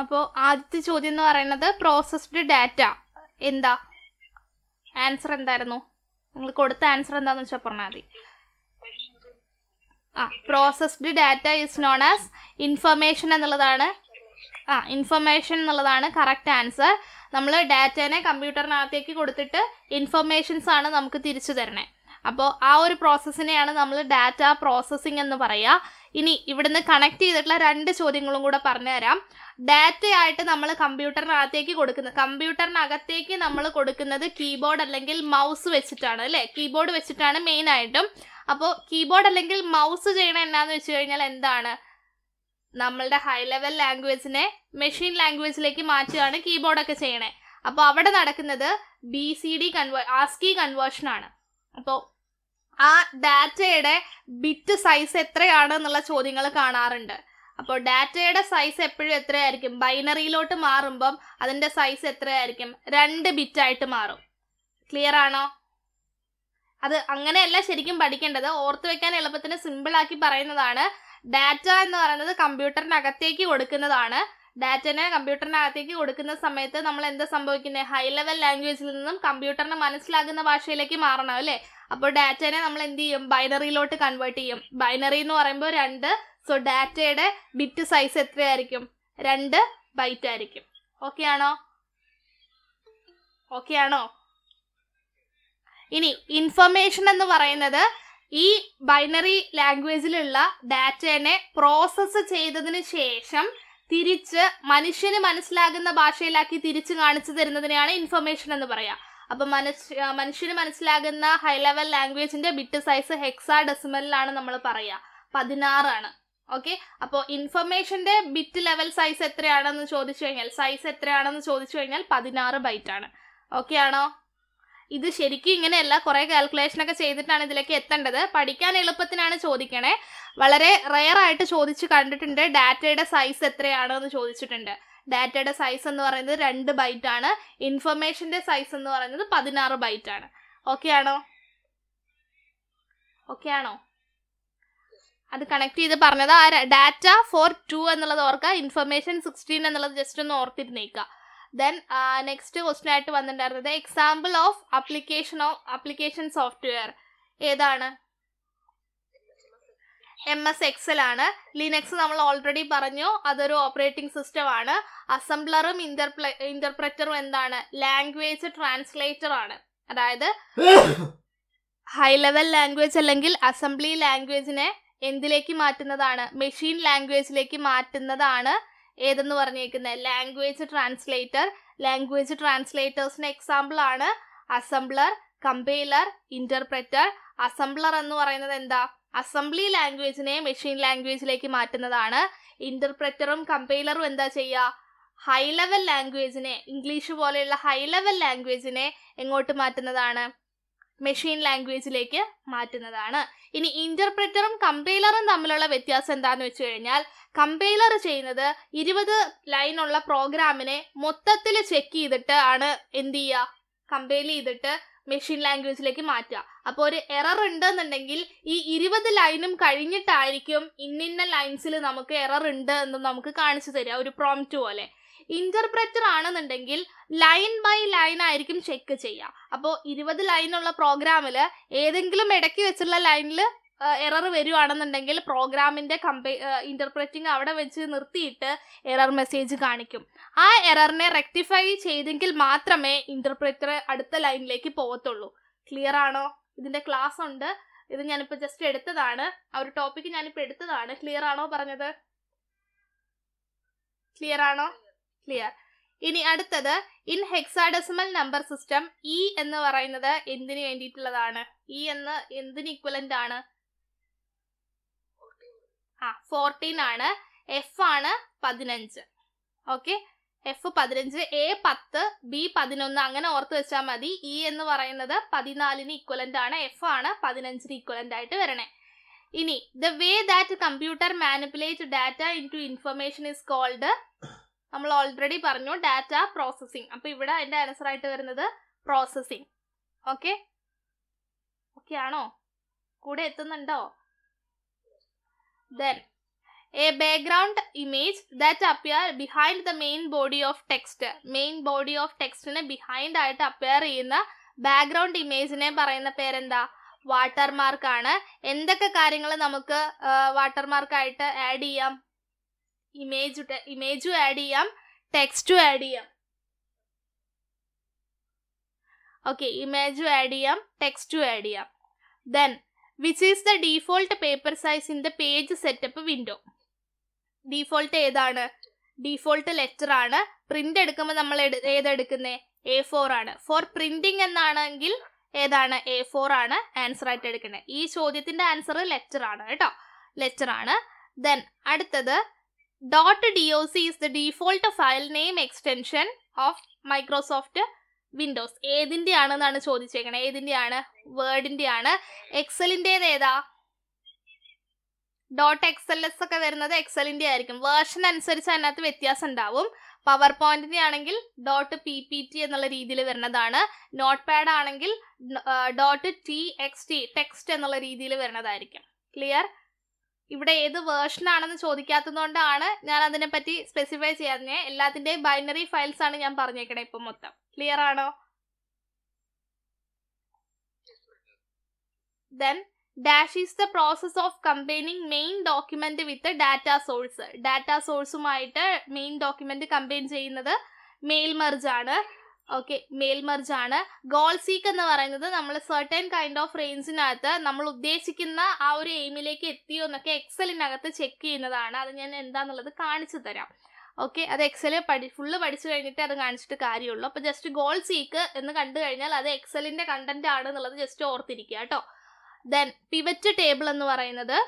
അപ്പോൾ ആദ്യത്തെ ചോദ്യം എന്ന് പറയുന്നത് പ്രോസസ്ഡ് ഡാറ്റ എന്താ? ആൻസർ എന്തായിരുന്നു? നിങ്ങൾ കൊടുത്ത ആൻസർ എന്താന്ന് വെച്ചാൽ പറഞ്ഞാൽ മതി. ആ processed data is known as information എന്നുള്ളതാണ്. ആ ഇൻഫർമേഷൻ എന്നുള്ളതാണ് കറക്റ്റ് ആൻസർ നമ്മൾ ഡാറ്റേനെ കമ്പ്യൂട്ടറിനകത്തേക്ക് കൊടുത്തിട്ട് ഇൻഫർമേഷൻസ് ആണ് നമുക്ക് തിരിച്ചു തരണേ. അപ്പോൾ ആ ഒരു പ്രോസസ്സിനെയാണ് നമ്മൾ ഡാറ്റ പ്രോസസ്സിംഗ് എന്ന് പറയുക ഇനി ഇവിടുന്ന് കണക്ട് ചെയ്തിട്ടുള്ള രണ്ട് ചോദ്യങ്ങളും കൂടെ പറഞ്ഞുതരാം. ഡാറ്റയായിട്ട് നമ്മൾ കമ്പ്യൂട്ടറിനകത്തേക്ക് കൊടുക്കുന്ന കമ്പ്യൂട്ടറിനകത്തേക്ക് നമ്മൾ കൊടുക്കുന്നത് കീബോർഡ് അല്ലെങ്കിൽ മൗസ് വെച്ചിട്ടാണ് അല്ലേ? കീബോർഡ് വെച്ചിട്ടാണ് മെയിൻ ആയിട്ടും. അപ്പോൾ കീബോർഡ് അല്ലെങ്കിൽ മൗസ് ചെയ്യണ എന്നാന്ന് വെച്ച് കഴിഞ്ഞാൽ എന്താണ്? നമ്മളുടെ ഹൈ ലെവൽ ലാംഗ്വേജിനെ മെഷീൻ ലാംഗ്വേജിലേക്ക് മാറ്റുകയാണ് കീബോർഡൊക്കെ ചെയ്യണേ. അപ്പോൾ അവിടെ നടക്കുന്നത് ബി സി ഡി കൺവേ ആസ്കി കൺവേർഷനാണ് അപ്പോൾ ആ ഡാറ്റയുടെ ബിറ്റ് സൈസ് എത്രയാണ് എന്നുള്ള ചോദ്യങ്ങൾ കാണാറുണ്ട്. അപ്പോൾ ഡാറ്റയുടെ സൈസ് എപ്പോഴും എത്രയായിരിക്കും? ബൈനറിയിലോട്ട് മാറുമ്പം അതിന്റെ സൈസ് എത്രയായിരിക്കും? രണ്ട് ബിറ്റ് ആയിട്ട് മാറും. ക്ലിയർ ആണോ? അത് അങ്ങനെയല്ല ശരിക്കും പഠിക്കേണ്ടത്. ഓർത്ത് വെക്കാൻ എളുപ്പത്തിന് സിമ്പിൾ ആക്കി പറയുന്നതാണ്. ഡാറ്റ എന്ന് പറയുന്നത് കമ്പ്യൂട്ടറിനകത്തേക്ക് കൊടുക്കുന്നതാണ്. ഡാറ്റനെ കമ്പ്യൂട്ടറിനകത്തേക്ക് കൊടുക്കുന്ന സമയത്ത് നമ്മൾ എന്താ സംഭവിക്കുന്നത് ഹൈ ലെവൽ ലാംഗ്വേജിൽ നിന്നും കമ്പ്യൂട്ടറിന് മനസ്സിലാകുന്ന ഭാഷയിലേക്ക് മാറണം അല്ലേ? അപ്പോൾ ഡാറ്റേനെ നമ്മൾ എന്ത് ചെയ്യും? ബൈനറിയിലോട്ട് കൺവേർട്ട് ചെയ്യും. ബൈനറി എന്ന് പറയുമ്പോൾ രണ്ട്. സോ ഡാറ്റയുടെ ബിറ്റ് സൈസ് എത്രയായിരിക്കും? രണ്ട് ബൈറ്റ് ആയിരിക്കും. ഓക്കെ ആണോ? ഓക്കെ ആണോ? ഇനി ഇൻഫർമേഷൻ എന്ന് പറയുന്നത് ഈ ബൈനറി ലാംഗ്വേജിലുള്ള ഡാറ്റേനെ പ്രോസസ്സ് ചെയ്തതിന് ശേഷം തിരിച്ച് മനുഷ്യന് മനസ്സിലാകുന്ന ഭാഷയിലാക്കി തിരിച്ച് കാണിച്ചു തരുന്നതിനെയാണ് ഇൻഫർമേഷൻ എന്ന് പറയാം. അപ്പൊ മനുഷ്യ മനുഷ്യന് മനസ്സിലാകുന്ന ഹൈ ലെവൽ ലാംഗ്വേജിന്റെ ബിറ്റ് സൈസ് ഹെക്സാ ഡെസിമലിലാണ് നമ്മൾ പറയുക പതിനാറാണ്. ഓക്കെ അപ്പോൾ ഇൻഫർമേഷന്റെ ബിറ്റ് ലെവൽ സൈസ് എത്രയാണെന്ന് ചോദിച്ചു കഴിഞ്ഞാൽ സൈസ് എത്രയാണെന്ന് ചോദിച്ചു കഴിഞ്ഞാൽ പതിനാറ് ബൈറ്റ് ആണ്. ഓക്കെ ആണോ? ഇത് ശരിക്കും ഇങ്ങനെയല്ല. കുറേ കാൽക്കുലേഷൻ ഒക്കെ ചെയ്തിട്ടാണ് ഇതിലേക്ക് എത്തേണ്ടത്. പഠിക്കാൻ എളുപ്പത്തിനാണ് ചോദിക്കണേ. വളരെ റെയർ ആയിട്ട് ചോദിച്ചു കണ്ടിട്ടുണ്ട് ഡാറ്റയുടെ സൈസ് എത്രയാണ് എന്ന് ചോദിച്ചിട്ടുണ്ട്. ഡാറ്റയുടെ സൈസ് എന്ന് പറയുന്നത് രണ്ട് ബൈറ്റ് ആണ്. ഇൻഫർമേഷന്റെ സൈസ് എന്ന് പറയുന്നത് പതിനാറ് ബൈറ്റ് ആണ്. ഓക്കെ ആണോ? ഓക്കെ ആണോ? അത് കണക്ട് ചെയ്ത് പറഞ്ഞത്. ആ ഡാറ്റ ഫോർ ടു എന്നുള്ളത് ഓർക്കുക ഇൻഫർമേഷൻ സിക്സ്റ്റീൻ എന്നുള്ളത് ജസ്റ്റ് ഒന്ന് ഓർത്തിരുന്നേക്കുക ദെൻ നെക്സ്റ്റ് ക്വസ്റ്റ്യൻ ആയിട്ട് വന്നിട്ടുണ്ടായിരുന്നത് example of application of application software ഏതാണ്? എം എസ് എക്സൽ ആണ്. ലിനക്സ് നമ്മൾ ഓൾറെഡി പറഞ്ഞു അതൊരു ഓപ്പറേറ്റിംഗ് സിസ്റ്റം ആണ്. അസംബ്ലറും ഇന്റർപ്ല ഇന്റർപ്രറ്ററും എന്താണ്? ലാംഗ്വേജ് ട്രാൻസ്ലേറ്റർ ആണ്. അതായത് ഹൈ ലെവൽ ലാംഗ്വേജ് അല്ലെങ്കിൽ അസംബ്ലി ലാംഗ്വേജിനെ എന്തിലേക്ക് മാറ്റുന്നതാണ്? മെഷീൻ ലാംഗ്വേജിലേക്ക് മാറ്റുന്നതാണ് ഏതെന്ന് പറഞ്ഞേക്കുന്നത് ലാംഗ്വേജ് ട്രാൻസ്ലേറ്റർ ലാംഗ്വേജ് ട്രാൻസ്ലേറ്റേഴ്സിന് എക്സാമ്പിൾ ആണ്. അസംബ്ലർ കമ്പൈലർ ഇന്റർപ്രറ്റർ അസംബ്ലർ എന്ന് പറയുന്നത് എന്താ? അസംബ്ലി ലാംഗ്വേജിനെ മെഷീൻ ലാംഗ്വേജിലേക്ക് മാറ്റുന്നതാണ്. ഇന്റർപ്രറ്ററും കമ്പൈലറും എന്താ ചെയ്യുക? ഹൈ ലെവൽ ലാംഗ്വേജിനെ ഇംഗ്ലീഷ് പോലെയുള്ള ഹൈ ലെവൽ ലാംഗ്വേജിനെ എങ്ങോട്ട് മാറ്റുന്നതാണ്? മെഷീൻ ലാംഗ്വേജിലേക്ക് മാറ്റുന്നതാണ്. ഇനി ഇന്റർപ്രറ്ററും കമ്പൈലറും തമ്മിലുള്ള വ്യത്യാസം എന്താണെന്ന് വെച്ച് കഴിഞ്ഞാൽ കമ്പൈലർ ചെയ്യുന്നത് ഇരുപത് ലൈനുള്ള പ്രോഗ്രാമിനെ മൊത്തത്തിൽ ചെക്ക് ചെയ്തിട്ട് ആണ് എന്ത് ചെയ്യുക? കമ്പൈൽ ചെയ്തിട്ട് മെഷീൻ ലാംഗ്വേജിലേക്ക് മാറ്റുക. അപ്പോൾ ഒരു എറർ ഉണ്ടെന്നുണ്ടെങ്കിൽ ഈ ഇരുപത് ലൈനും കഴിഞ്ഞിട്ടായിരിക്കും ഇന്നിന്ന ലൈൻസിൽ നമുക്ക് എറർ ഉണ്ട് എന്ന് നമുക്ക് കാണിച്ചു തരിക ഒരു പ്രോംപ്റ്റ് പോലെ. ഇന്റർപ്രറ്റർ ആണെന്നുണ്ടെങ്കിൽ ലൈൻ ബൈ ലൈൻ ആയിരിക്കും ചെക്ക് ചെയ്യുക. അപ്പോൾ ഇരുപത് ലൈനുള്ള പ്രോഗ്രാമിൽ ഏതെങ്കിലും ഇടയ്ക്ക് വെച്ചുള്ള ലൈനിൽ എറർ വരുവാണെന്നുണ്ടെങ്കിൽ പ്രോഗ്രാമിന്റെ കമ്പേ ഇന്റർപ്രറ്റിംഗ് അവിടെ വെച്ച് നിർത്തിയിട്ട് എറർ മെസ്സേജ് കാണിക്കും. ആ എററിനെ റെക്ടിഫൈ ചെയ്തെങ്കിൽ മാത്രമേ ഇന്റർപ്രറ്റർ അടുത്ത ലൈനിലേക്ക് പോകത്തുള്ളൂ ക്ലിയർ ആണോ? ഇതിന്റെ ക്ലാസ് ഉണ്ട്. ഇത് ഞാനിപ്പോൾ ജസ്റ്റ് എടുത്തതാണ്. ആ ഒരു ടോപ്പിക്ക് ഞാനിപ്പോൾ എടുത്തതാണ്. ക്ലിയർ ആണോ പറഞ്ഞത്? ക്ലിയർ ആണോ? ക്ലിയർ ഇനി അടുത്തത് in hexadecimal number system E എന്ന് പറയുന്നത് എന്തിനു വേണ്ടിയിട്ടുള്ളതാണ്? ഇ എന്ന് എന്തിന് ഇക്വലന്റ് ആണ്? ആ ഫോർട്ടീൻ ആണ്. എഫ് ആണ് പതിനഞ്ച്. ഓക്കെ എഫ് പതിനഞ്ച് എ പത്ത് ബി പതിനൊന്ന് അങ്ങനെ ഓർത്ത് വെച്ചാൽ മതി. ഇ എന്ന് പറയുന്നത് പതിനാലിന് ഇക്വലന്റ് ആണ്. എഫ് ആണ് പതിനഞ്ചിന് ഇക്വലന്റ് ആയിട്ട് വരണേ. ഇനി the way that computer manipulate data into information is called നമ്മൾ ഓൾറെഡി പറഞ്ഞു ഡാറ്റ പ്രോസസ്സിംഗ് അപ്പൊ ഇവിടെ അതിന്റെ ആൻസർ ആയിട്ട് വരുന്നത് പ്രോസസ്സിംഗ് ഓക്കെ ഓക്കെ ആണോ? കൂടെ എത്തുന്നുണ്ടോ? Then a background image that appear behind the main body of text main body of ടെക്സ്റ്റിന് behind ആയിട്ട് അപ്പിയർ ചെയ്യുന്ന ബാക്ക്ഗ്രൗണ്ട് ഇമേജിനെ പറയുന്ന പേരെന്താ? വാട്ടർമാർക്ക് ആണ്. എന്തൊക്കെ കാര്യങ്ങൾ നമുക്ക് വാട്ടർമാർക്കായിട്ട് ആഡ് ചെയ്യാം? ഇമേജ് ഇമേജും ആഡ് ചെയ്യാം ടെക്സ്റ്റും ആഡ് ചെയ്യാം. ഓക്കെ ഇമേജും ആഡ് ചെയ്യാം ടെക്സ്റ്റും ആഡ് ചെയ്യാം. Then which is the default paper size in the page setup window default ഏതാണ്? ഡീഫോൾട്ട് ലെറ്റർ ആണ്. പ്രിന്റ് എടുക്കുമ്പോൾ നമ്മൾ ഏതെടുക്കുന്നത് എ ഫോർ ആണ്. ഫോർ പ്രിന്റിംഗ് എന്നാണെങ്കിൽ ഏതാണ്? എ ഫോർ ആണ്. ആൻസർ ആയിട്ട് എടുക്കുന്നത് ഈ ചോദ്യത്തിന്റെ ആൻസർ ലെറ്റർ ആണ് കേട്ടോ. ലെറ്റർ ആണ്. ദെൻ അടുത്തത് dot D O C is the default file name extension of Microsoft Windows ഏതിന്റെ ആണെന്നാണ് ചോദിച്ചേക്കണത് ആണ് വേർഡിന്റെ ആണ് എക്സലിന്റെ ഏതാ? ഡോട്ട് എക്സ് എൽ എസ് ഒക്കെ വരുന്നത് എക്സലിന്റെ ആയിരിക്കും. വേർഷൻ അനുസരിച്ച് അതിനകത്ത് വ്യത്യാസം ഉണ്ടാവും. പവർ പോയിന്റിന്റെ ആണെങ്കിൽ ഡോട്ട് പി പി ടി എന്നുള്ള രീതിയിൽ വരുന്നതാണ്. നോട്ട് പാഡ് ആണെങ്കിൽ dot T X T text എന്നുള്ള രീതിയിൽ വരുന്നതായിരിക്കും. ക്ലിയർ ഇവിടെ ഏത് വേർഷൻ ആണെന്ന് ചോദിക്കാത്തതുകൊണ്ടാണ് ഞാൻ അതിനെപ്പറ്റി സ്പെസിഫൈ ചെയ്യാതെ എല്ലാത്തിന്റെയും ബൈനറി ഫയൽസ് ആണ് ഞാൻ പറഞ്ഞേക്കണേ ഇപ്പൊ മൊത്തം. ക്ലിയർ ആണോ? Then dash is the process of combining main document with data source data സോഴ്സുമായിട്ട് main document combine ചെയ്യുന്നത് മെയിൽ മെർജ് ആണ്. ഓക്കെ മെയിൽ ആണ്. ഗോൾ സീക്ക് എന്ന് പറയുന്നത് നമ്മൾ സർട്ടൻ കൈൻഡ് ഓഫ് റേഞ്ചിനകത്ത് നമ്മൾ ഉദ്ദേശിക്കുന്ന ആ ഒരു എയിമിലേക്ക് എത്തിയോ എന്നൊക്കെ എക്സലിനകത്ത് ചെക്ക് ചെയ്യുന്നതാണ്. അത് ഞാൻ എന്താന്നുള്ളത് കാണിച്ചു തരാം. ഓക്കെ അത് എക്സൽ പഠി ഫുള്ള് പഠിച്ചു കഴിഞ്ഞിട്ട് അത് കാണിച്ചിട്ട് കാര്യമുള്ളൂ. അപ്പോൾ ജസ്റ്റ് ഗോൾ സീക്ക് എന്ന് കണ്ടു കഴിഞ്ഞാൽ അത് എക്സലിന്റെ കണ്ടന്റ് ആണ് എന്നുള്ളത് ജസ്റ്റ് ഓർത്തിരിക്കുക കേട്ടോ. ദെൻ പിവറ്റ് ടേബിൾ എന്ന് പറയുന്നത്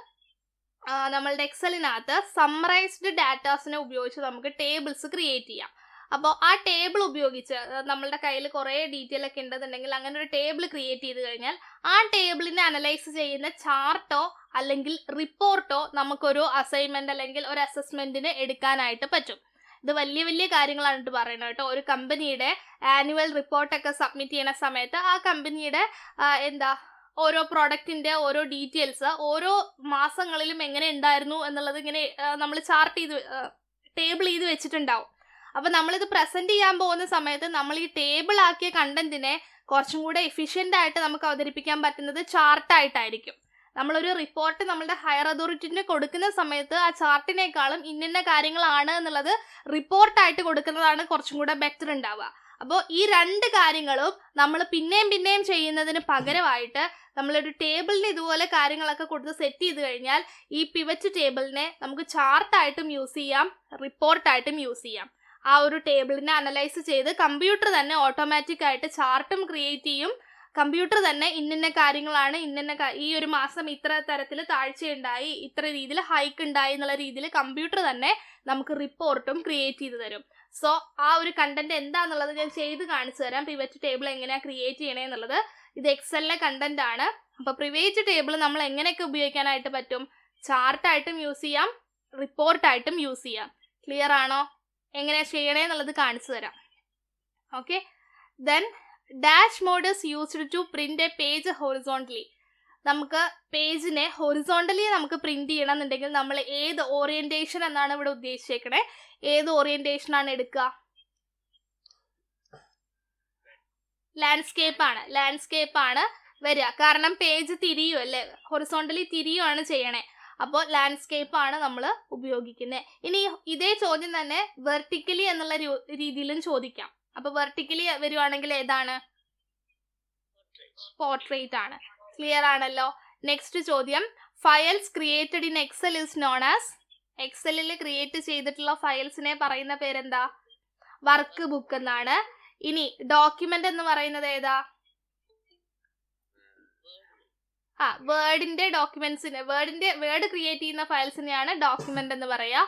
നമ്മളുടെ എക്സലിനകത്ത് സമ്മറൈസ്ഡ് ഡാറ്റാസിനെ ഉപയോഗിച്ച് നമുക്ക് ടേബിൾസ് ക്രിയേറ്റ് ചെയ്യാം. അപ്പോൾ ആ ടേബിൾ ഉപയോഗിച്ച് നമ്മളുടെ കയ്യിൽ കുറേ ഡീറ്റെയിൽ ഒക്കെ ഉണ്ടെന്നുണ്ടെങ്കിൽ അങ്ങനെ ഒരു ടേബിൾ ക്രിയേറ്റ് ചെയ്ത് കഴിഞ്ഞാൽ ആ ടേബിളിനെ അനലൈസ് ചെയ്യുന്ന ചാർട്ടോ അല്ലെങ്കിൽ റിപ്പോർട്ടോ നമുക്കൊരു അസൈൻമെന്റ് അല്ലെങ്കിൽ ഒരു അസസ്മെന്റിന് എടുക്കാനായിട്ട് പറ്റും. ഇത് വലിയ വലിയ കാര്യങ്ങളാണ് പറയുന്നത് കേട്ടോ ഒരു കമ്പനിയുടെ ആനുവൽ റിപ്പോർട്ടൊക്കെ സബ്മിറ്റ് ചെയ്യുന്ന സമയത്ത് ആ കമ്പനിയുടെ എന്താ ഓരോ പ്രോഡക്റ്റിന്റെ ഓരോ ഡീറ്റെയിൽസ് ഓരോ മാസങ്ങളിലും എങ്ങനെ ഉണ്ടായിരുന്നു എന്നുള്ളത് ഇങ്ങനെ നമ്മൾ ചാർട്ട് ചെയ്ത് ടേബിൾ ചെയ്ത് വെച്ചിട്ടുണ്ടാവും. അപ്പൊ നമ്മളിത് പ്രസന്റ് ചെയ്യാൻ പോകുന്ന സമയത്ത് നമ്മൾ ഈ ടേബിൾ ആക്കിയ കണ്ടന്റിനെ കുറച്ചും കൂടെ എഫിഷ്യന്റ് ആയിട്ട് നമുക്ക് അവതരിപ്പിക്കാൻ പറ്റുന്നത് ചാർട്ടായിട്ടായിരിക്കും നമ്മളൊരു റിപ്പോർട്ട് നമ്മളുടെ ഹയർ അതോറിറ്റിന് കൊടുക്കുന്ന സമയത്ത് ആ ചാർട്ടിനേക്കാളും ഇന്നിന്ന കാര്യങ്ങളാണ് എന്നുള്ളത് റിപ്പോർട്ടായിട്ട് കൊടുക്കുന്നതാണ് കുറച്ചും കൂടെ ബെറ്റർ ഉണ്ടാവുക. അപ്പോൾ ഈ രണ്ട് കാര്യങ്ങളും നമ്മൾ പിന്നെയും പിന്നെയും ചെയ്യുന്നതിന് പകരമായിട്ട് നമ്മളൊരു ടേബിളിന് ഇതുപോലെ കാര്യങ്ങളൊക്കെ കൊടുത്ത് സെറ്റ് ചെയ്ത് കഴിഞ്ഞാൽ ഈ പിവറ്റ് ടേബിളിനെ നമുക്ക് ചാർട്ടായിട്ടും യൂസ് ചെയ്യാം റിപ്പോർട്ടായിട്ടും യൂസ് ചെയ്യാം. ആ ഒരു ടേബിളിനെ അനലൈസ് ചെയ്ത് കമ്പ്യൂട്ടർ തന്നെ ഓട്ടോമാറ്റിക് ആയിട്ട് ചാർട്ടും ക്രിയേറ്റ് ചെയ്യും. കമ്പ്യൂട്ടർ തന്നെ ഇന്നിന്ന കാര്യങ്ങളാണ് ഇന്നിന്ന ഈ ഒരു മാസം ഇത്ര തരത്തിൽ താഴ്ചയുണ്ടായി ഇത്ര രീതിയിൽ ഹൈക്ക് ഉണ്ടായി എന്നുള്ള രീതിയിൽ കമ്പ്യൂട്ടർ തന്നെ നമുക്ക് റിപ്പോർട്ടും ക്രിയേറ്റ് ചെയ്ത് തരും. സോ ആ ഒരു കണ്ടന്റ് എന്താന്നുള്ളത് ഞാൻ ചെയ്ത് കാണിച്ചു തരാം. പ്രിവറ്റ് ടേബിൾ എങ്ങനെയാണ് ക്രിയേറ്റ് ചെയ്യണേ എന്നുള്ളത്. ഇത് എക്സലിലെ കണ്ടന്റ് ആണ്. അപ്പൊ പ്രിവേറ്റ് ടേബിൾ നമ്മൾ എങ്ങനെയൊക്കെ ഉപയോഗിക്കാനായിട്ട് പറ്റും? ചാർട്ടായിട്ടും യൂസ് ചെയ്യാം റിപ്പോർട്ടായിട്ടും യൂസ് ചെയ്യാം. ക്ലിയർ ആണോ? എങ്ങനെയാ ചെയ്യണേ എന്നുള്ളത് കാണിച്ചു തരാം. Okay then dash mode is used to print a page horizontally നമുക്ക് പേജിനെ ഹൊറിസോണ്ടലി നമുക്ക് പ്രിന്റ് ചെയ്യണം എന്നുണ്ടെങ്കിൽ നമ്മൾ ഏത് ഓറിയന്റേഷൻ എന്നാണ് ഇവിടെ ഉദ്ദേശിച്ചേക്കണേ? ഏത് ഓറിയന്റേഷൻ ആണ് എടുക്കുക? ലാൻഡ്സ്കേപ്പ് ആണ്. ലാൻഡ്സ്കേപ്പ് ആണ് വരിക. കാരണം പേജ് തിരിയുമല്ലേ ഹൊറിസോണ്ടലി തിരിയുമാണ് ചെയ്യണേ. അപ്പോൾ ലാൻഡ്സ്കേപ്പ് ആണ് നമ്മൾ ഉപയോഗിക്കുന്നത് ഇനി ഇതേ ചോദ്യം തന്നെ വെർട്ടിക്കലി എന്നുള്ള രീതിയിലും ചോദിക്കാം. അപ്പൊ വെർട്ടിക്കലി വരുവാണെങ്കിൽ ഏതാണ്? പോർട്രേറ്റ് ആണ്. ക്ലിയർ ആണല്ലോ? നെക്സ്റ്റ് ചോദ്യം. Files created in Excel is known as എക്സലിൽ create ചെയ്തിട്ടുള്ള ഫയൽസിനെ പറയുന്ന പേരെന്താ? വർക്ക് ബുക്ക് എന്നാണ്. ഇനി ഡോക്യുമെന്റ് എന്ന് പറയുന്നത് ഏതാ? ആ വേർഡിന്റെ ഡോക്യുമെന്റ്സിന് വേർഡിന്റെ വേർഡ് ക്രിയേറ്റ് ചെയ്യുന്ന ഫയൽസിനെയാണ് ഡോക്യുമെന്റ് എന്ന് പറയാ.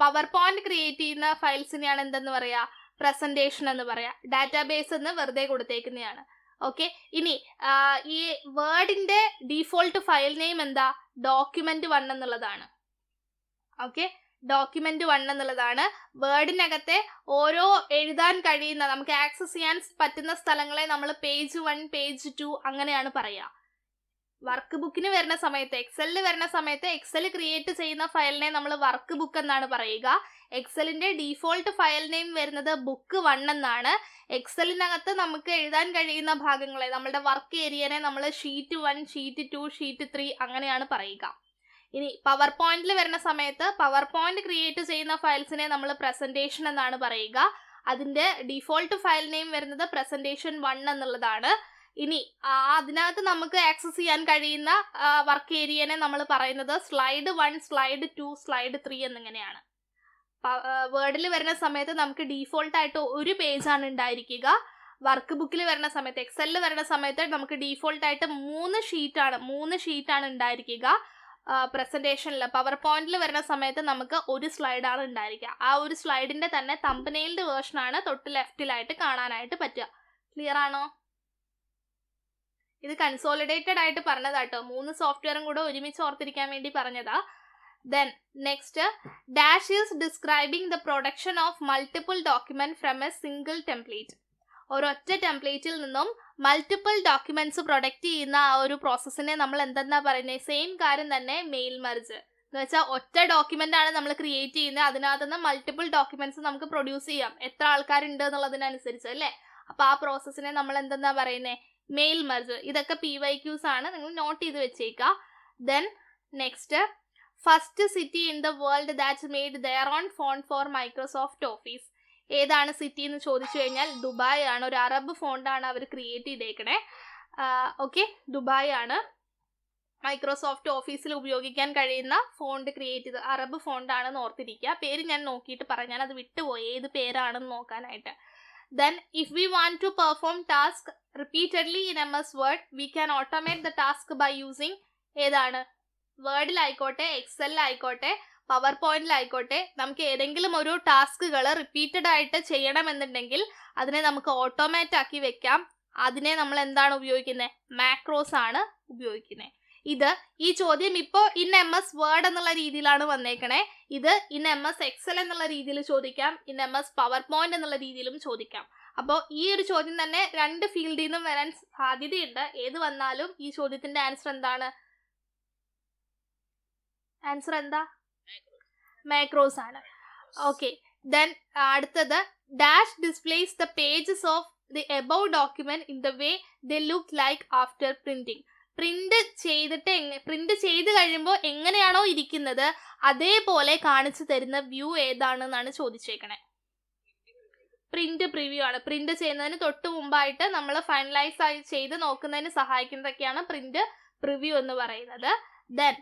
പവർ പോയിന്റ് ക്രിയേറ്റ് ചെയ്യുന്ന ഫയൽസിനെയാണ് എന്തെന്ന് പറയാ? പ്രസന്റേഷൻ എന്ന് പറയാ. ഡാറ്റാബേസ് എന്ന് വെറുതെ കൊടുത്തേക്കുന്നതാണ്. ഓക്കെ ഇനി ഈ വേർഡിന്റെ ഡീഫോൾട്ട് ഫയൽ നെയിം എന്താ? ഡോക്യുമെന്റ് വൺ എന്നുള്ളതാണ്. ഓക്കെ ഡോക്യുമെന്റ് വൺ എന്നുള്ളതാണ്. വേർഡിനകത്തെ ഓരോ എഴുതാൻ കഴിയുന്ന നമുക്ക് ആക്സസ് ചെയ്യാൻ പറ്റുന്ന സ്ഥലങ്ങളെ നമ്മൾ പേജ് വൺ പേജ് ടു അങ്ങനെയാണ് പറയുക വർക്ക് ബുക്കിന് വരുന്ന സമയത്ത് എക്സലിൽ വരുന്ന സമയത്ത് എക്സൽ ക്രിയേറ്റ് ചെയ്യുന്ന ഫയലിനെ നമ്മൾ വർക്ക് ബുക്ക് എന്നാണ് പറയുക. എക്സലിന്റെ ഡീഫോൾട്ട് ഫയൽ നെയിം വരുന്നത് ബുക്ക് വൺ എന്നാണ്. എക്സലിനകത്ത് നമുക്ക് എഴുതാൻ കഴിയുന്ന ഭാഗങ്ങളെ നമ്മുടെ വർക്ക് ഏരിയനെ നമ്മൾ sheet one sheet two sheet three അങ്ങനെയാണ് പറയുക. ഇനി പവർ പോയിന്റിൽ വരുന്ന സമയത്ത് പവർ പോയിന്റ് ക്രിയേറ്റ് ചെയ്യുന്ന ഫയൽസിനെ നമ്മൾ പ്രസന്റേഷൻ എന്നാണ് പറയുക. അതിന്റെ ഡിഫോൾട്ട് ഫയൽ നെയിം വരുന്നത് പ്രസന്റേഷൻ വൺ എന്നുള്ളതാണ്. ഇനി അതിനകത്ത് നമുക്ക് ആക്സസ് ചെയ്യാൻ കഴിയുന്ന വർക്ക് ഏരിയനെ നമ്മൾ പറയുന്നത് slide one slide two slide three എന്നിങ്ങനെയാണ്. വേർഡിൽ വരുന്ന സമയത്ത് നമുക്ക് ഡീഫോൾട്ട് ആയിട്ട് ഒരു പേജാണ് ഉണ്ടായിരിക്കുക. വർക്ക് ബുക്കിൽ വരുന്ന സമയത്ത് എക്സലിൽ വരുന്ന സമയത്ത് നമുക്ക് ഡീഫോൾട്ട് ആയിട്ട് മൂന്ന് ഷീറ്റാണ് മൂന്ന് ഷീറ്റാണ് ഉണ്ടായിരിക്കുക. പ്രസന്റേഷനിൽ പവർ പോയിന്റിൽ വരുന്ന സമയത്ത് നമുക്ക് ഒരു സ്ലൈഡാണ് ഉണ്ടായിരിക്കുക. ആ ഒരു സ്ലൈഡിന്റെ തന്നെ തമ്പനെയിൽഡ് വേർഷനാണ് തൊട്ട് ലെഫ്റ്റിലായിട്ട് കാണാനായിട്ട് പറ്റുക. ക്ലിയർ ആണോ? ഇത് കൺസോളിഡേറ്റഡ് ആയിട്ട് പറഞ്ഞതാട്ടോ മൂന്ന് സോഫ്റ്റ്വെയറും കൂടെ ഒരുമിച്ച് ഓർത്തിരിക്കാൻ വേണ്ടി പറഞ്ഞതാ. Then next dash is describing the production of multiple document from a single template ഒരൊറ്റ ടെംപ്ലേറ്റിൽ നിന്നും മൾട്ടിപ്പിൾ ഡോക്യുമെന്റ്സ് പ്രൊഡക്റ്റ് ചെയ്യുന്ന ആ ഒരു പ്രോസസ്സിനെ നമ്മൾ എന്തെന്നാ പറയുന്നത് സെയിം കാര്യം തന്നെ മെയിൽ മറിച്ച് എന്ന് വെച്ചാൽ ഒറ്റ ഡോക്യുമെന്റ് ആണ് നമ്മൾ ക്രിയേറ്റ് ചെയ്യുന്നത്. അതിനകത്ത് നിന്ന് മൾട്ടിപ്പിൾ ഡോക്യുമെന്റ്സ് നമുക്ക് പ്രൊഡ്യൂസ് ചെയ്യാം. എത്ര ആൾക്കാരുണ്ട് എന്നുള്ളതിനനുസരിച്ച് അല്ലേ? അപ്പൊ ആ പ്രോസസ്സിനെ നമ്മൾ എന്തെന്നാ പറയുന്നത് മെയിൽ മർജ് ഇതൊക്കെ പി വൈ ക്യൂസ് ആണ്. നിങ്ങൾ നോട്ട് ചെയ്ത് വെച്ചേക്കുക then next first city in the world that's made their own font for Microsoft Office ഏതാണ് സിറ്റി എന്ന് ചോദിച്ചു കഴിഞ്ഞാൽ ദുബായ് ആണ്. ഒരു അറബ് ഫോണ്ടാണ് അവർ ക്രിയേറ്റ് ചെയ്തേക്കണേ. ഓക്കെ ദുബായ് ആണ്. മൈക്രോസോഫ്റ്റ് ഓഫീസിൽ ഉപയോഗിക്കാൻ കഴിയുന്ന ഫോണ്ട് ക്രിയേറ്റ് ചെയ്ത് അറബ് ഫോണ്ടാണെന്ന് ഓർത്തിരിക്കുക. പേര് ഞാൻ നോക്കിയിട്ട് പറയാം. ഞാൻ അത് വിട്ടുപോയി. ഏത് പേരാണെന്ന് നോക്കാനായിട്ട്. Then if we want to perform task repeatedly in ms word we can automate the task by using ഏതാണ്? വേർഡിലായിക്കോട്ടെ എക്സലിലായിക്കോട്ടെ പവർ പോയിന്റിലായിക്കോട്ടെ നമുക്ക് ഏതെങ്കിലും ഒരു ടാസ്കുകൾ റിപ്പീറ്റഡ് ആയിട്ട് ചെയ്യണമെന്നുണ്ടെങ്കിൽ അതിനെ നമുക്ക് ഓട്ടോമാറ്റ് ആക്കി വെക്കാം. അതിനെ നമ്മൾ എന്താണ് ഉപയോഗിക്കുന്നത്? മാക്രോസ് ആണ് ഉപയോഗിക്കുന്നത്. ഇത് ഈ ചോദ്യം ഇപ്പോൾ ഇൻ എം എസ് വേർഡ് എന്നുള്ള രീതിയിലാണ് വന്നേക്കണേ. ഇത് ഇൻ എം എസ് എക്സൽ എന്നുള്ള രീതിയിൽ ചോദിക്കാം in M S PowerPoint എന്നുള്ള രീതിയിലും ചോദിക്കാം. അപ്പോൾ ഈ ഒരു ചോദ്യം തന്നെ രണ്ട് ഫീൽഡിൽ നിന്നും വരാൻ സാധ്യതയുണ്ട്. ഏത് വന്നാലും ഈ ചോദ്യത്തിന്റെ ആൻസർ എന്താണ്? ആൻസർ എന്താ? മാക്രോസ് ആണ്. ഓക്കെ ദെൻ അടുത്തത് dash displays the pages of the above document in the way the look like after printing print ചെയ്തിട്ട് പ്രിന്റ് ചെയ്ത് കഴിയുമ്പോൾ എങ്ങനെയാണോ ഇരിക്കുന്നത് അതേപോലെ കാണിച്ചു തരുന്ന വ്യൂ ഏതാണെന്നാണ് ചോദിച്ചേക്കണേ. പ്രിന്റ് പ്രിവ്യൂ ആണ്. പ്രിന്റ് ചെയ്യുന്നതിന് തൊട്ട് മുമ്പായിട്ട് നമ്മൾ ഫൈനലൈസ് ആയി ചെയ്ത് നോക്കുന്നതിന് സഹായിക്കുന്നതൊക്കെയാണ് പ്രിന്റ് പ്രിവ്യൂ എന്ന് പറയുന്നത്. Then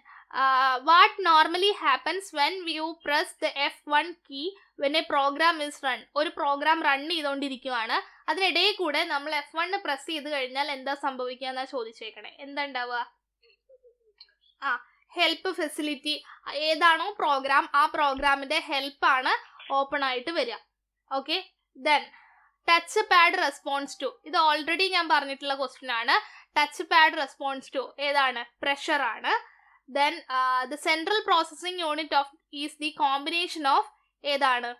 what normally happens when you press the F one key when a program is run ഒരു പ്രോഗ്രാം റൺ ചെയ്തുകൊണ്ടിരിക്കുവാണ് അതിനിടയിൽ കൂടെ നമ്മൾ എഫ് വണ് പ്രസ് ചെയ്ത് കഴിഞ്ഞാൽ എന്താ സംഭവിക്കുക എന്നാ ചോദിച്ചേക്കണേ. എന്താ ആ ഹെൽപ്പ് ഫെസിലിറ്റി ഏതാണോ പ്രോഗ്രാം ആ പ്രോഗ്രാമിന്റെ ഹെൽപ്പാണ് ഓപ്പൺ ആയിട്ട് വരിക. Okay then touchpad responds to ഇത് ഓൾറെഡി ഞാൻ പറഞ്ഞിട്ടുള്ള ക്വസ്റ്റ്യൻ ആണ്. ടച്ച് പാഡ് റെസ്പോൺസ് ടു ഏതാണ്? പ്രഷർ ആണ്. Then the central processing unit of is the combination of ഏതാണ്?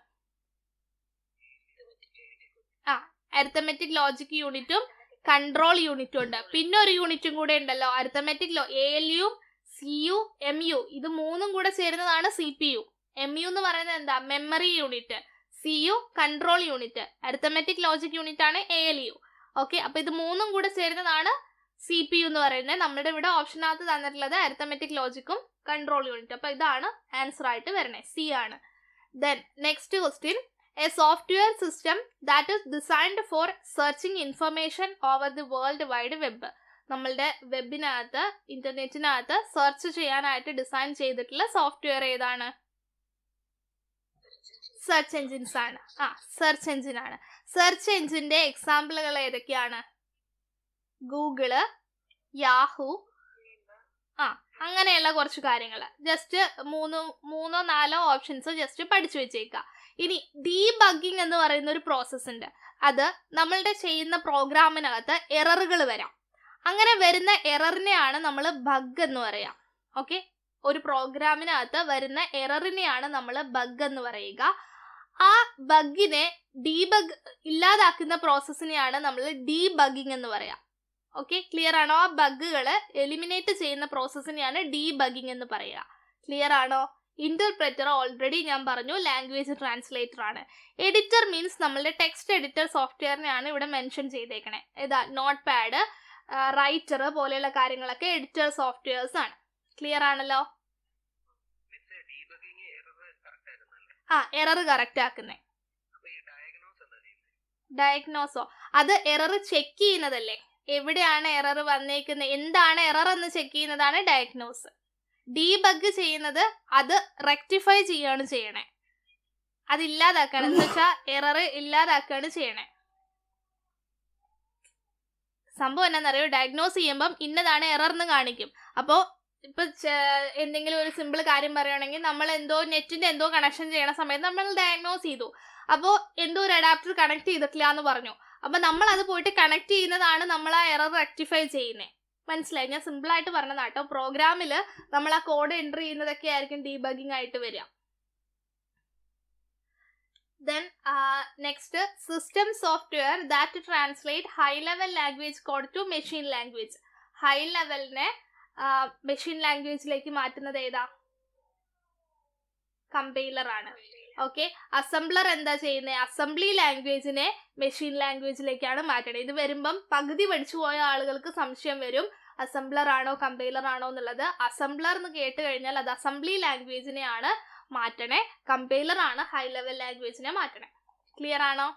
ആ അരിത്തമെറ്റിക് ലോജിക് യൂണിറ്റും കൺട്രോൾ യൂണിറ്റും ഉണ്ട്. പിന്നെ ഒരു യൂണിറ്റും കൂടെ ഉണ്ടല്ലോ. Arithmetic law L U C U M U ഇത് മൂന്നും കൂടെ ചേരുന്നതാണ് C P U M U എന്ന് പറയുന്നത് എന്താ? Memory unit C U control unit arithmetic logic unit ആണ് എ എൽ യു ഓക്കെ അപ്പൊ ഇത് മൂന്നും കൂടെ ചേരുന്നതാണ് സി പി യു എന്ന് പറയുന്നത് നമ്മുടെ ഇവിടെ ഓപ്ഷനകത്ത് തന്നിട്ടുള്ളത് അരിത്തമെറ്റിക് ലോജിക്കും കൺട്രോൾ യൂണിറ്റ് അപ്പൊ ഇതാണ് ആൻസർ ആയിട്ട് വരണേ സി ആണ്. Then next question a software system that is designed for searching information over the world wide web നമ്മളുടെ വെബിനകത്ത് ഇന്റർനെറ്റിനകത്ത് സെർച്ച് ചെയ്യാനായിട്ട് ഡിസൈൻ ചെയ്തിട്ടുള്ള സോഫ്റ്റ്വെയർ ഏതാണ്? സെർച്ച് എഞ്ചിൻസ് ആണ്. ആ സെർച്ച് എഞ്ചിൻ ആണ്. സെർച്ച് എഞ്ചിന്റെ എക്സാമ്പിളുകൾ ഏതൊക്കെയാണ്? ഗൂഗിൾ യാഹു ആ അങ്ങനെയുള്ള കുറച്ച് കാര്യങ്ങൾ ജസ്റ്റ് മൂന്ന് മൂന്നോ നാലോ ഓപ്ഷൻസ് ജസ്റ്റ് പഠിച്ചു വെച്ചേക്കുക ഇനി ഡീബഗ്ഗിംഗ് എന്ന് പറയുന്ന ഒരു പ്രോസസ്സ് ഉണ്ട്. അത് നമ്മളുടെ ചെയ്യുന്ന പ്രോഗ്രാമിനകത്ത് എററുകൾ വരാം. അങ്ങനെ വരുന്ന എററിനെയാണ് നമ്മൾ ബഗ് എന്ന് പറയാം. ഓക്കെ ഒരു പ്രോഗ്രാമിനകത്ത് വരുന്ന എററിനെയാണ് നമ്മൾ ബഗ് എന്ന് പറയുക. ആ ബഗിനെ ഡീബഗ് ഇല്ലാതാക്കുന്ന പ്രോസസ്സിനെയാണ് നമ്മൾ ഡീബഗിങ് എന്ന് പറയാം. ഓക്കെ ക്ലിയർ ആണോ? ആ ബഗ്ഗുകൾ എലിമിനേറ്റ് ചെയ്യുന്ന പ്രോസസ്സിനെയാണ് ഡീബഗിങ് എന്ന് പറയുക. ക്ലിയർ ആണോ? ഇന്റർപ്രറ്റർ ഓൾറെഡി ഞാൻ പറഞ്ഞു ലാംഗ്വേജ് ട്രാൻസ്ലേറ്റർ ആണ്. എഡിറ്റർ മീൻസ് നമ്മളുടെ ടെക്സ്റ്റ് എഡിറ്റർ സോഫ്റ്റ്വെയറിനെയാണ് ഇവിടെ മെൻഷൻ ചെയ്തേക്കണേ. ഏതാ നോട്ട് പാഡ് റൈറ്റർ പോലെയുള്ള കാര്യങ്ങളൊക്കെ എഡിറ്റർ സോഫ്റ്റ്വെയർസ് ആണ്. ക്ലിയർ ആണല്ലോ? ആ എറർ കറക്റ്റ് ആക്കുന്നേ. ഡയഗ്നോസോ അത് എറർ ചെക്ക് ചെയ്യുന്നതല്ലേ? എവിടെയാണ് എറർ വന്നേക്കുന്നത് എന്താണ് എറർ എന്ന് ചെക്ക് ചെയ്യുന്നതാണ് ഡയഗ്നോസ് ഡീബഗ് ചെയ്യുന്നത് അത് റെക്ടിഫൈ ചെയ്യാണ് ചെയ്യണേ. അത് ഇല്ലാതാക്കാണ്. എന്ന് വെച്ചാൽ എറർ ഇല്ലാതാക്കാണ് ചെയ്യണേ. സംഭവം എന്നാന്നറിയോ ഡയഗ്നോസ് ചെയ്യുമ്പം ഇന്നതാണ് എറർ എന്ന് കാണിക്കും. അപ്പോൾ ഇപ്പൊ എന്തെങ്കിലും ഒരു സിമ്പിൾ കാര്യം പറയുകയാണെങ്കിൽ നമ്മൾ എന്തോ നെറ്റിന്റെ എന്തോ കണക്ഷൻ ചെയ്യണ സമയത്ത് നമ്മൾ ഡയഗ്നോസ് ചെയ്തു. അപ്പോൾ എന്തോ ഒരു അഡാപ്റ്റർ കണക്ട് ചെയ്തിട്ടില്ല എന്ന് പറഞ്ഞു. അപ്പൊ നമ്മൾ അത് പോയിട്ട് കണക്ട് ചെയ്യുന്നതാണ് നമ്മൾ ആ എറർ റെക്ടിഫൈ ചെയ്യുന്നത് മനസ്സിലായി? ഞാൻ സിമ്പിൾ ആയിട്ട് പറഞ്ഞതാട്ടോ പ്രോഗ്രാമിൽ നമ്മൾ ആ കോഡ് എന്റർ ചെയ്യുന്നതൊക്കെ ആയിരിക്കും ഡീബഗിങ് ആയിട്ട് വരിക then next system software that translate high level language code to machine language high ലെവലിനെ machine ലാംഗ്വേജിലേക്ക് മാറ്റുന്നത് ഏതാ? കമ്പൈലർ ആണ്. ഓക്കെ അസംബ്ലർ എന്താ ചെയ്യുന്നത് അസംബ്ലി ലാംഗ്വേജിനെ മെഷീൻ ലാംഗ്വേജിലേക്കാണ് മാറ്റണത് ഇത് വരുമ്പം പകുതി പഠിച്ചു പോയ ആളുകൾക്ക് സംശയം വരും. അസംബ്ലർ ആണോ കമ്പൈലർ ആണോ എന്നുള്ളത്. അസംബ്ലർ എന്ന് കേട്ട് കഴിഞ്ഞാൽ അത് അസംബ്ലി ലാംഗ്വേജിനെയാണ് മാറ്റണേ. കമ്പൈലർ ആണ് ഹൈ ലെവൽ ലാംഗ്വേജിനെ മാറ്റണേ. ക്ലിയർ ആണോ?